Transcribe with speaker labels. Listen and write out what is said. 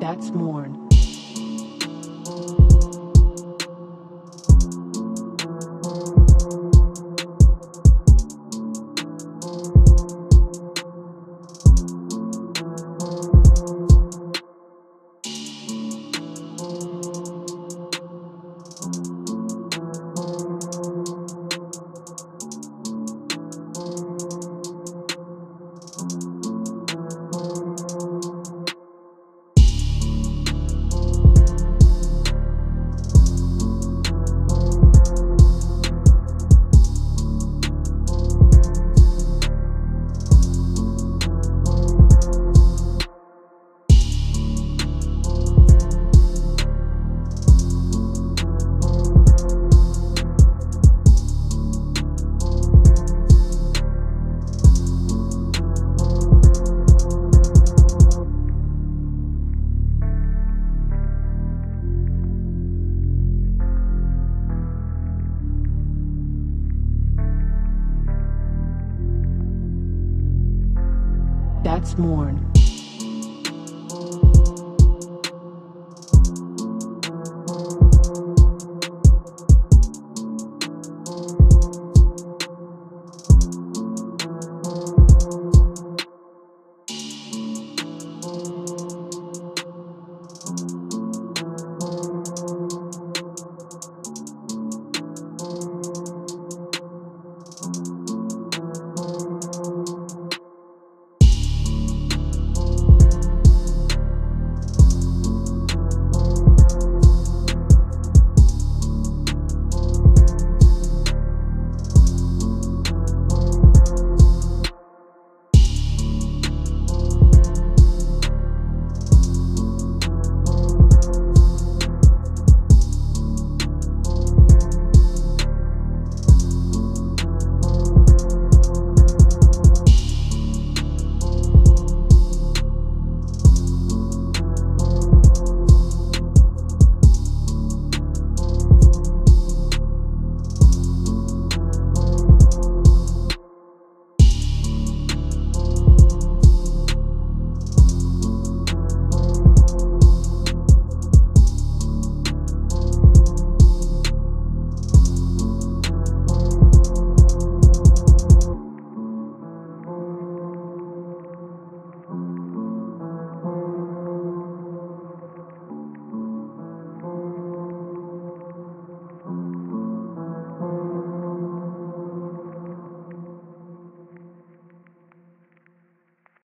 Speaker 1: That's Morn. That's Morn.